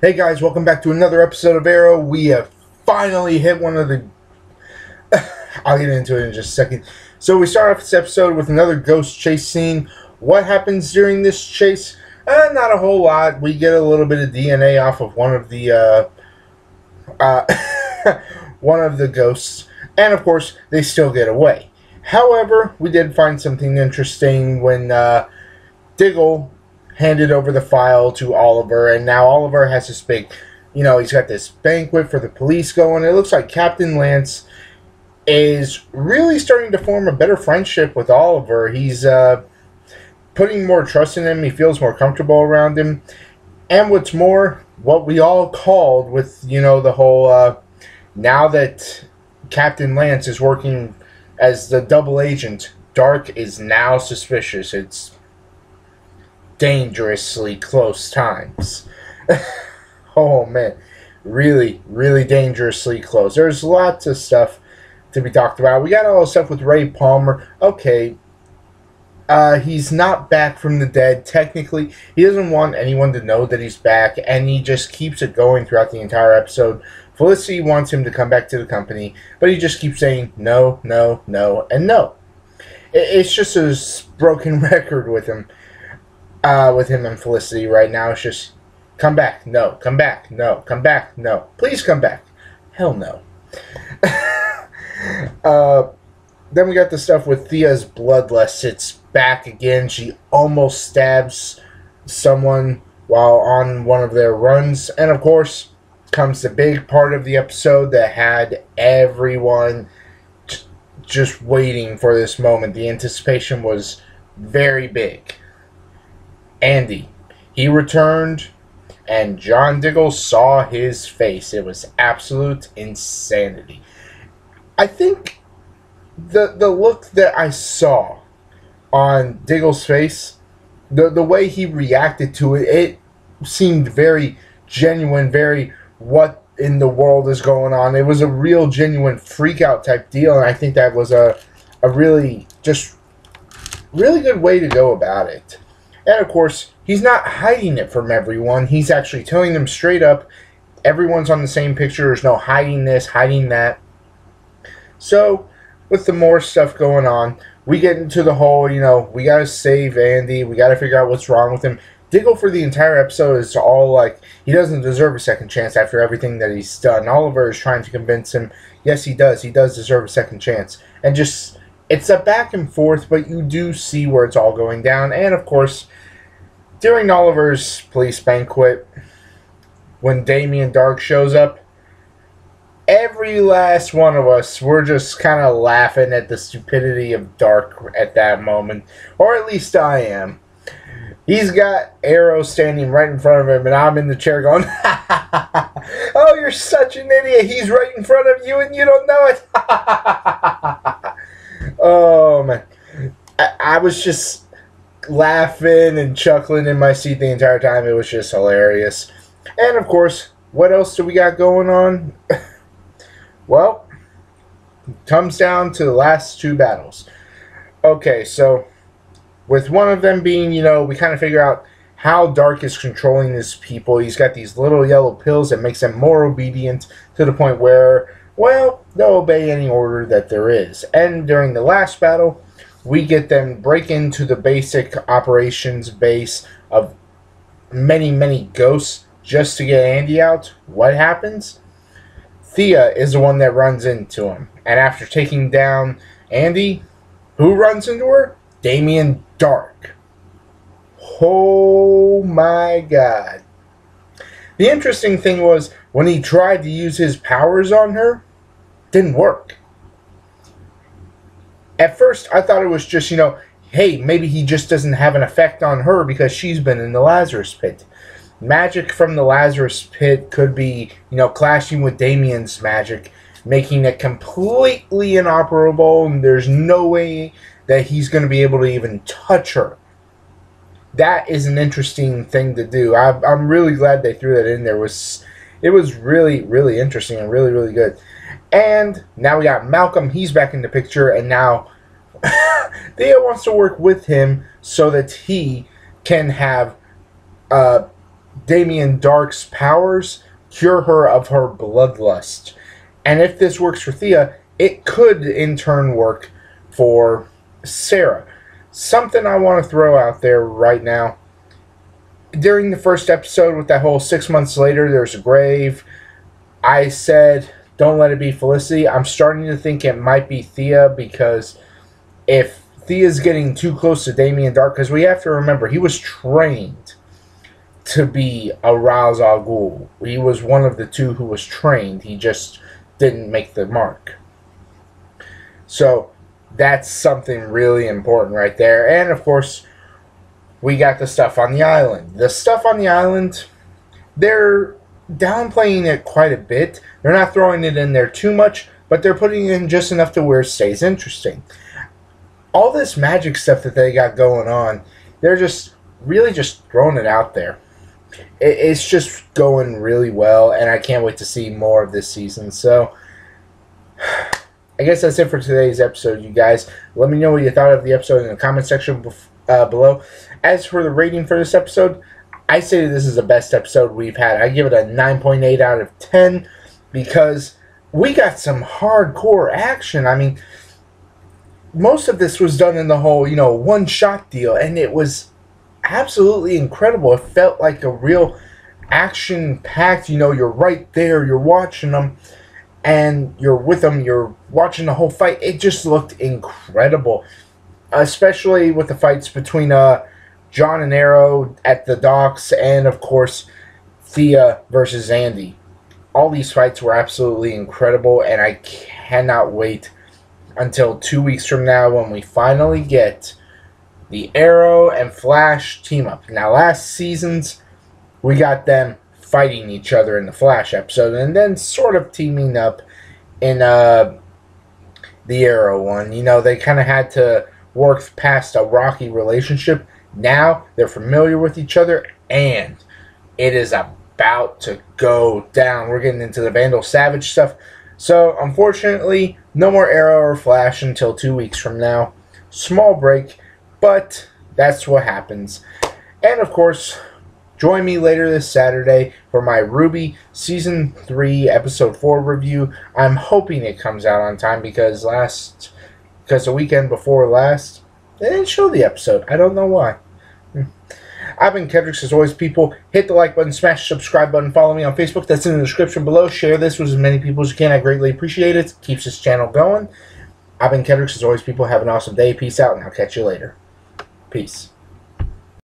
Hey guys, welcome back to another episode of Arrow. We have finally hit one of the. I'll get into it in just a second. So we start off this episode with another ghost chase scene. What happens during this chase? Uh, not a whole lot. We get a little bit of DNA off of one of the uh, uh, one of the ghosts, and of course they still get away. However, we did find something interesting when uh, Diggle handed over the file to Oliver, and now Oliver has this big, you know, he's got this banquet for the police going. It looks like Captain Lance is really starting to form a better friendship with Oliver. He's uh, putting more trust in him. He feels more comfortable around him. And what's more, what we all called with, you know, the whole uh, now that Captain Lance is working as the double agent, Darhk is now suspicious. It's dangerously close times. oh man, really, really dangerously close. There's lots of stuff to be talked about. We got all the stuff with Ray Palmer. Okay, uh, he's not back from the dead. Technically, he doesn't want anyone to know that he's back, and he just keeps it going throughout the entire episode. Felicity wants him to come back to the company, but he just keeps saying no, no, no, and no. It's just a broken record with him uh, with him and Felicity right now. It's just come back, no, come back, no, come back, no, please come back. Hell no. uh, then we got the stuff with Thea's bloodlust. It's back again. She almost stabs someone while on one of their runs, and of course comes the big part of the episode that had everyone just waiting for this moment. The anticipation was very big. Andy. He returned, and John Diggle saw his face. It was absolute insanity. I think the the look that I saw on Diggle's face, the the way he reacted to it, it seemed very genuine, very what in the world is going on. It was a real genuine freak out type deal, and I think that was a a really just really good way to go about it. And of course, he's not hiding it from everyone. He's actually telling them straight up everyone's on the same picture. There's no hiding this, hiding that. So, with the more stuff going on, we get into the whole, you know, we got to save Andy. We got to figure out what's wrong with him. Diggle for the entire episode is all like, he doesn't deserve a second chance after everything that he's done. Oliver is trying to convince him, yes, he does. He does deserve a second chance. And just it's a back and forth, but you do see where it's all going down. And of course, during Oliver's police banquet, when Damien Darhk shows up, every last one of us we're just kind of laughing at the stupidity of Darhk at that moment, or at least I am. He's got Arrow standing right in front of him, and I'm in the chair going, "Oh, you're such an idiot! He's right in front of you, and you don't know it." oh man, I, I was just laughing and chuckling in my seat the entire time. It was just hilarious. And of course, what else do we got going on? well, comes down to the last two battles. Okay, so with one of them being, you know, we kind of figure out how Darhk is controlling his people. He's got these little yellow pills that makes them more obedient to the point where, well, they'll obey any order that there is. And during the last battle, we get them break into the basic operations base of many, many ghosts just to get Andy out. What happens? Thea is the one that runs into him. And after taking down Andy, who runs into her? Damien Darhk. Oh my god. The interesting thing was when he tried to use his powers on her, didn't work. At first, I thought it was just, you know, hey, maybe he just doesn't have an effect on her because she's been in the Lazarus pit. Magic from the Lazarus pit could be, you know, clashing with Damien's magic, making it completely inoperable, and there's no way that he's going to be able to even touch her. That is an interesting thing to do. I, I'm really glad they threw that in there. It was it was really really interesting and really really good. And now we got Malcolm. He's back in the picture, and now Thea wants to work with him so that he can have uh, Damien Darhk's powers, cure her of her bloodlust. And if this works for Thea, it could in turn work for Sara. Something I want to throw out there right now. During the first episode with that whole six months later, there's a grave. I said, don't let it be Felicity. I'm starting to think it might be Thea because if Thea's getting too close to Damien Darhk, because we have to remember, he was trained to be a Ra's al Ghul. He was one of the two who was trained. He just didn't make the mark. So that's something really important right there. And of course, we got the stuff on the island. The stuff on the island, they're downplaying it quite a bit. They're not throwing it in there too much, but they're putting in just enough to where it stays interesting. All this magic stuff that they got going on, they're just really just throwing it out there it's just going really well, and I can't wait to see more of this season. So, I guess that's it for today's episode, you guys. Let me know what you thought of the episode in the comment section uh, below. As for the rating for this episode, I say this is the best episode we've had. I give it a 9.8 out of 10 because we got some hardcore action. I mean, most of this was done in the whole, you know, one shot deal, and it was absolutely incredible. It felt like a real action packed, you know, you're right there, you're watching them and you're with them, you're watching the whole fight. It just looked incredible, especially with the fights between uh, John and Arrow at the docks and, of course, Thea versus Andy. All these fights were absolutely incredible, and I cannot wait until two weeks from now when we finally get the Arrow and Flash team up. Now, last season's, we got them fighting each other in the Flash episode, and then sort of teaming up in uh, the Arrow one. You know, they kind of had to work past a rocky relationship. Now they're familiar with each other, and it is about to go down. We're getting into the Vandal Savage stuff. So, unfortunately, no more Arrow or Flash until two weeks from now. Small break. But that's what happens. And of course, join me later this Saturday for my RWBY Season 3 Episode 4 review. I'm hoping it comes out on time because last because the weekend before last they didn't show the episode. I don't know why. I've been Kedrex as always, people. Hit the like button, smash the subscribe button, follow me on Facebook. That's in the description below. Share this with as many people as you can. I greatly appreciate it. Keeps this channel going. I've been Kedrex as always, people. Have an awesome day. Peace out, and I'll catch you later. Peace.